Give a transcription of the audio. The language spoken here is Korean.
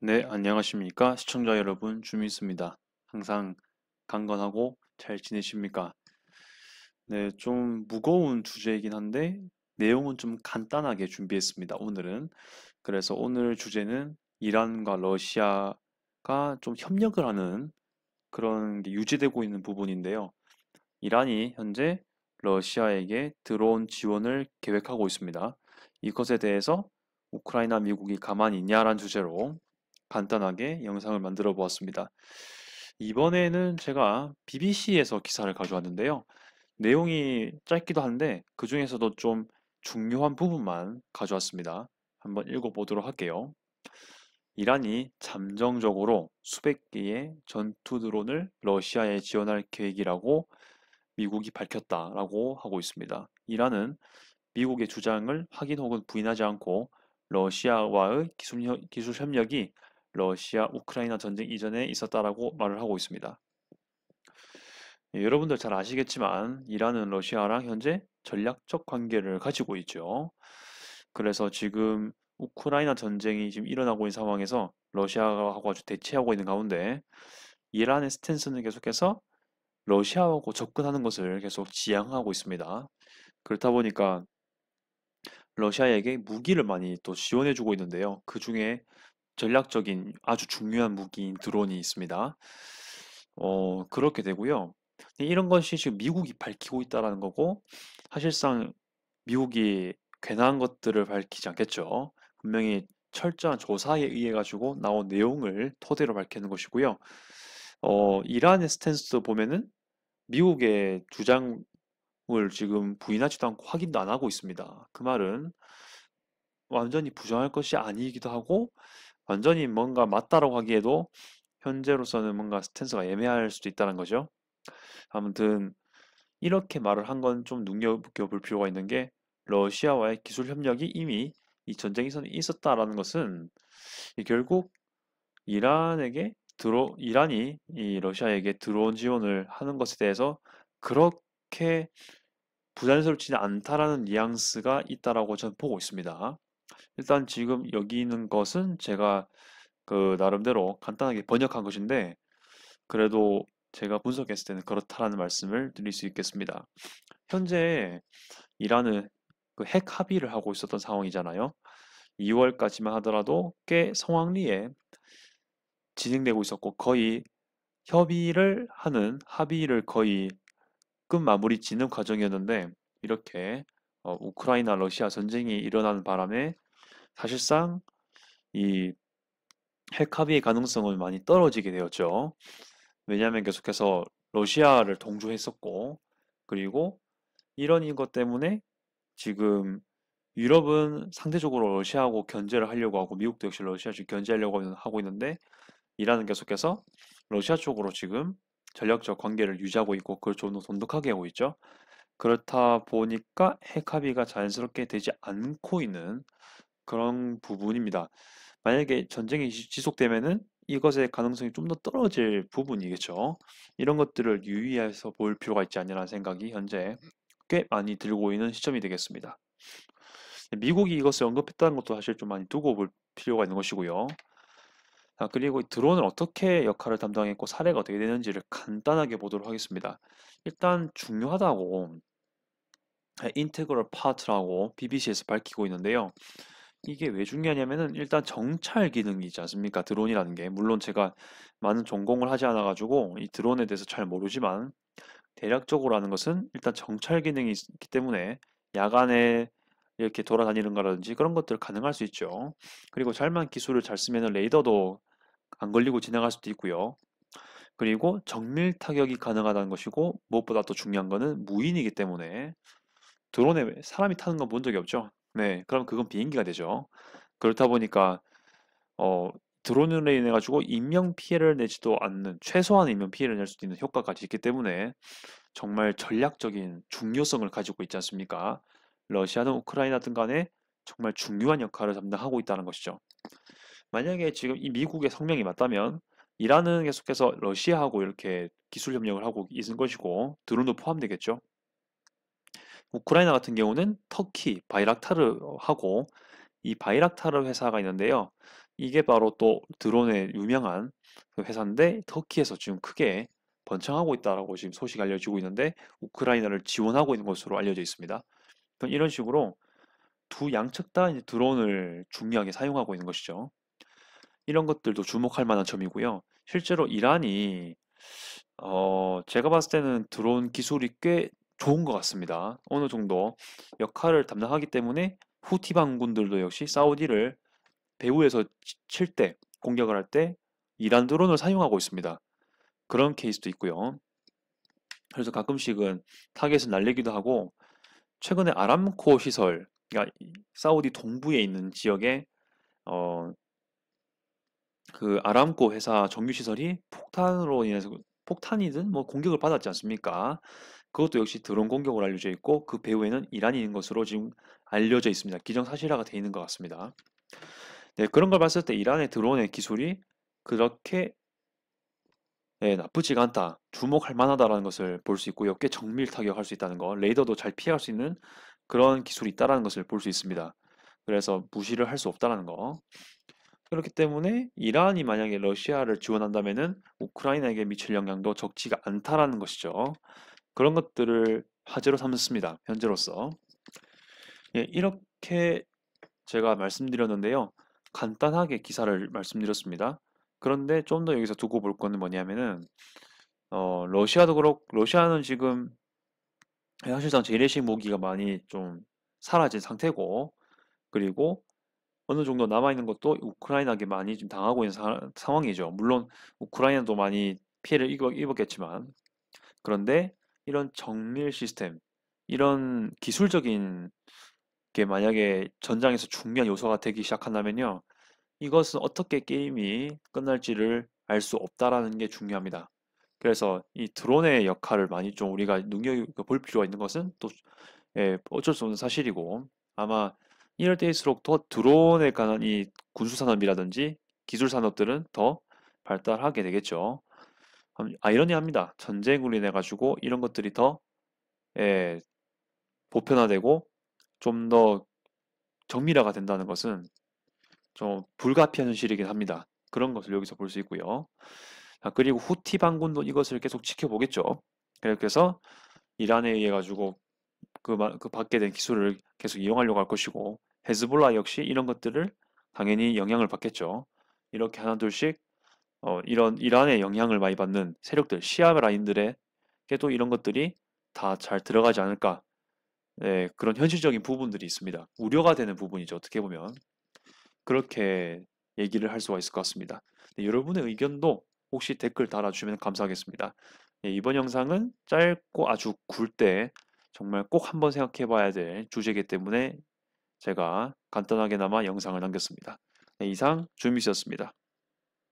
네, 안녕하십니까? 시청자 여러분, 주민수입니다. 항상 강건하고 잘 지내십니까? 네, 좀 무거운 주제이긴 한데, 내용은 좀 간단하게 준비했습니다, 오늘은. 그래서 오늘 주제는 이란과 러시아가 좀 협력을 하는 그런 게 유지되고 있는 부분인데요. 이란이 현재 러시아에게 드론 지원을 계획하고 있습니다. 이것에 대해서 우크라이나 미국이 가만히 있냐라는 주제로 간단하게 영상을 만들어 보았습니다. 이번에는 제가 BBC에서 기사를 가져왔는데요. 내용이 짧기도 한데 그 중에서도 좀 중요한 부분만 가져왔습니다. 한번 읽어보도록 할게요. 이란이 잠정적으로 수백 개의 전투 드론을 러시아에 지원할 계획이라고 미국이 밝혔다라고 하고 있습니다. 이란은 미국의 주장을 확인 혹은 부인하지 않고 러시아와의 기술, 협력이 러시아 우크라이나 전쟁 이전에 있었다라고 말을 하고 있습니다. 예, 여러분들 잘 아시겠지만 이란은 러시아랑 현재 전략적 관계를 가지고 있죠. 그래서 지금 우크라이나 전쟁이 지금 일어나고 있는 상황에서 러시아하고 아주 대치하고 있는 가운데 이란의 스탠스는 계속해서 러시아하고 접근하는 것을 계속 지향하고 있습니다. 그렇다 보니까 러시아에게 무기를 많이 또 지원해주고 있는데요. 그 중에 전략적인 아주 중요한 무기인 드론이 있습니다. 어, 그렇게 되고요. 이런 것이 지금 미국이 밝히고 있다라는 거고, 사실상 미국이 괜한 것들을 밝히지 않겠죠. 분명히 철저한 조사에 의해 가지고 나온 내용을 토대로 밝히는 것이고요. 어, 이란의 스탠스도 보면은 미국의 주장을 지금 부인하지도 않고 확인도 안 하고 있습니다. 그 말은 완전히 부정할 것이 아니기도 하고 완전히 뭔가 맞다라고 하기에도 현재로서는 뭔가 스탠스가 애매할 수도 있다는 거죠. 아무튼 이렇게 말을 한 건 좀 눈여겨볼 필요가 있는 게 러시아와의 기술 협력이 이미 이 전쟁이 있었다라는 것은 결국 이란에게 들어 이란이 이 러시아에게 드론 지원을 하는 것에 대해서 그렇게 부자연스럽지는 않다라는 뉘앙스가 있다라고 저는 보고 있습니다. 일단 지금 여기 있는 것은 제가 그 나름대로 간단하게 번역한 것인데 그래도 제가 분석했을 때는 그렇다라는 말씀을 드릴 수 있겠습니다. 현재 이란은 그 핵 합의를 하고 있었던 상황이잖아요. 2월까지만 하더라도 꽤 성황리에 진행되고 있었고 거의 협의를 하는 합의를 거의 끝 마무리 짓는 과정이었는데 이렇게 어, 우크라이나 러시아 전쟁이 일어나는 바람에 사실상 이 핵 합의의 가능성은 많이 떨어지게 되었죠. 왜냐하면 계속해서 러시아를 동조했었고 그리고 이런 것 때문에 지금 유럽은 상대적으로 러시아하고 견제를 하려고 하고 미국도 역시 러시아 쪽 견제하려고 하고 있는데 이란은 계속해서 러시아 쪽으로 지금 전략적 관계를 유지하고 있고 그걸 좀 더 돈독하게 하고 있죠. 그렇다 보니까 핵 합의가 자연스럽게 되지 않고 있는 그런 부분입니다. 만약에 전쟁이 지속되면은 이것의 가능성이 좀 더 떨어질 부분이겠죠. 이런 것들을 유의해서 볼 필요가 있지 않냐는 생각이 현재 꽤 많이 들고 있는 시점이 되겠습니다. 미국이 이것을 언급했다는 것도 사실 좀 많이 두고 볼 필요가 있는 것이고요. 아, 그리고 드론을 어떻게 역할을 담당했고 사례가 어떻게 되는지를 간단하게 보도록 하겠습니다. 일단 중요하다고 integral part라고 BBC에서 밝히고 있는데요. 이게 왜 중요하냐면은 일단 정찰 기능이 있지 않습니까? 드론이라는 게. 물론 제가 많은 전공을 하지 않아 가지고 이 드론에 대해서 잘 모르지만 대략적으로 하는 것은 일단 정찰 기능이 있기 때문에 야간에 이렇게 돌아다니는 거라든지 그런 것들 가능할 수 있죠. 그리고 잘만 기술을 잘 쓰면 레이더도 안 걸리고 지나갈 수도 있고요. 그리고 정밀 타격이 가능하다는 것이고 무엇보다 또 중요한 거는 무인이기 때문에 드론에 사람이 타는 건 본 적이 없죠. 네, 그럼 그건 비행기가 되죠. 그렇다 보니까 어, 드론으로 인해 가지고 인명 피해를 내지도 않는 최소한의 인명 피해를 낼 수도 있는 효과까지 있기 때문에 정말 전략적인 중요성을 가지고 있지 않습니까? 러시아는 우크라이나든 간에 정말 중요한 역할을 담당하고 있다는 것이죠. 만약에 지금 이 미국의 성명이 맞다면 이란은 계속해서 러시아하고 이렇게 기술 협력을 하고 있는 것이고 드론도 포함되겠죠. 우크라이나 같은 경우는 터키 바이락타르하고 이 바이락타르 회사가 있는데요. 이게 바로 또 드론의 유명한 그 회사인데 터키에서 지금 크게 번창하고 있다라고 지금 소식이 알려지고 있는데 우크라이나를 지원하고 있는 것으로 알려져 있습니다. 이런 식으로 두 양측 다 드론을 중요하게 사용하고 있는 것이죠. 이런 것들도 주목할 만한 점이고요. 실제로 이란이 어, 제가 봤을 때는 드론 기술이 꽤 좋은 것 같습니다. 어느 정도 역할을 담당하기 때문에 후티 반군들도 역시 사우디를 배후에서 칠 때, 공격을 할 때 이란 드론을 사용하고 있습니다. 그런 케이스도 있고요. 그래서 가끔씩은 타겟을 날리기도 하고 최근에 아람코 시설, 그러니까 사우디 동부에 있는 지역에 어, 그 아람코 회사 정유 시설이 폭탄으로 인해서 폭탄이든 뭐 공격을 받았지 않습니까? 그것도 역시 드론 공격으로 알려져 있고 그 배후에는 있는 것으로 지금 알려져 있습니다. 기정사실화가 되어 있는 것 같습니다. 네, 그런 걸 봤을 때 이란의 드론의 기술이 그렇게 네, 나쁘지가 않다. 주목할 만하다라는 것을 볼 수 있고요. 꽤 정밀 타격할 수 있다는 거, 레이더도 잘 피할 수 있는 그런 기술이 있다라는 것을 볼 수 있습니다. 그래서 무시를 할 수 없다라는 거. 그렇기 때문에 이란이 만약에 러시아를 지원한다면은 우크라이나에게 미칠 영향도 적지가 않다라는 것이죠. 그런 것들을 화제로 삼습니다. 현재로서. 예, 이렇게 제가 말씀드렸는데요. 간단하게 기사를 말씀드렸습니다. 그런데 좀 더 여기서 두고 볼 거는 뭐냐면은 어, 러시아도 그렇고 러시아는 지금 사실상 재래식 무기가 많이 좀 사라진 상태고 그리고 어느 정도 남아 있는 것도 우크라이나에게 많이 좀 당하고 있는 사, 상황이죠. 물론 우크라이나도 많이 피해를 입었, 겠지만 그런데 이런 정밀 시스템, 이런 기술적인 게 만약에 전장에서 중요한 요소가 되기 시작한다면요. 이것은 어떻게 게임이 끝날지를 알 수 없다라는 게 중요합니다. 그래서 이 드론의 역할을 많이 좀 우리가 눈여겨볼 필요가 있는 것은 또 예, 어쩔 수 없는 사실이고 아마 이럴 때일수록 더 드론에 관한 이 군수 산업이라든지 기술 산업들은 더 발달하게 되겠죠. 아이러니합니다. 전쟁으로 인해 가지고 이런 것들이 더 예, 보편화되고 좀 더 정밀화가 된다는 것은 좀 불가피한 현실이긴 합니다. 그런 것을 여기서 볼 수 있고요. 자, 그리고 후티 반군도 이것을 계속 지켜보겠죠. 그래서 이란에 의해 가지고 그, 그 받게 된 기술을 계속 이용하려고 할 것이고 헤즈볼라 역시 이런 것들을 당연히 영향을 받겠죠. 이렇게 하나 둘씩 어, 이런 이란의 영향을 많이 받는 세력들, 시아 라인들에게도 이런 것들이 다 잘 들어가지 않을까. 네, 그런 현실적인 부분들이 있습니다. 우려가 되는 부분이죠. 어떻게 보면 그렇게 얘기를 할 수가 있을 것 같습니다. 네, 여러분의 의견도 혹시 댓글 달아주시면 감사하겠습니다. 네, 이번 영상은 짧고 아주 굴때 정말 꼭 한번 생각해 봐야 될 주제이기 때문에 제가 간단하게나마 영상을 남겼습니다. 네, 이상 주미씨였습니다.